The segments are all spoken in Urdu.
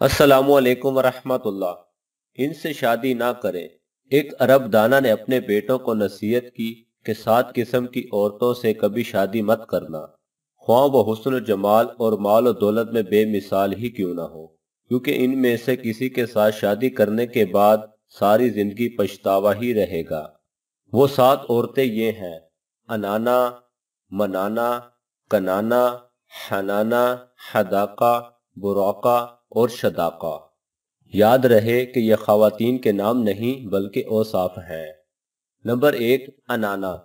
السلام علیکم ورحمۃ اللہ۔ ان سے شادی نہ کریں۔ ایک عرب دانا نے اپنے بیٹوں کو نصیحت کی کہ سات قسم کی عورتوں سے کبھی شادی مت کرنا۔ خواہ وہ حسن و جمال اور مال و دولت میں بے مثال ہی کیوں نہ ہو۔ کیونکہ ان میں سے کسی کے ساتھ شادی کرنے کے بعد ساری زندگی پچھتاوا ہی رہے گا۔ وہ سات عورتیں یہ ہیں انانا، منانا، کنانا، حنانا، حداقہ براقہ اور شداقہ۔ یاد رہے کہ یہ خواتین کے نام نہیں بلکہ اوصاف ہیں۔ نمبر ایک انانا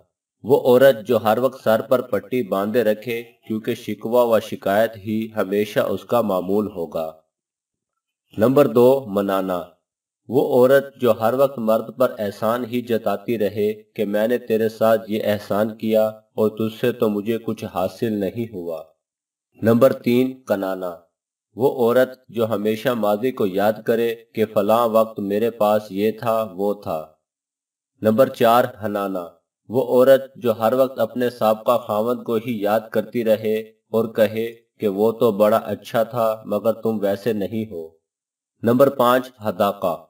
وہ عورت جو ہر وقت سر پر پٹی باندھے رکھے کیونکہ شکوہ و شکایت ہی ہمیشہ اس کا معمول ہوگا۔ نمبر دو منانا وہ عورت جو ہر وقت مرد پر احسان ہی جتاتی رہے کہ میں نے تیرے ساتھ یہ احسان کیا اور تجھ سے تو مجھے کچھ حاصل نہیں ہوا۔ نمبر تین کنانا وہ عورت جو ہمیشہ ماضی کو یاد کرے کہ فلاں وقت میرے پاس یہ تھا، وہ تھا۔ نمبر چار ہنانا وہ عورت جو ہر وقت اپنے سابقہ خامد کو ہی یاد کرتی رہے اور کہے کہ وہ تو بڑا اچھا تھا، مگر تم ویسے نہیں ہو۔ نمبر پانچ ہداقہ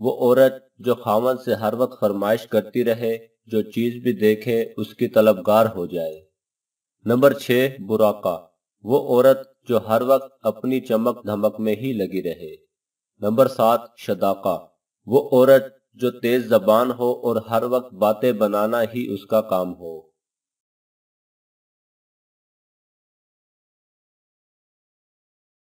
وہ عورت جو خامد سے ہر وقت فرمائش کرتی رہے، جو چیز بھی دیکھے، اس کی طلبگار ہو جائے۔ نمبر چھ، براقہ۔ وہ عورت جو ہر وقت اپنی چمک دھمک میں ہی لگی رہے۔ نمبر سات شداقہ وہ عورت جو تیز زبان ہو اور ہر وقت باتیں بنانا ہی اس کا کام ہو۔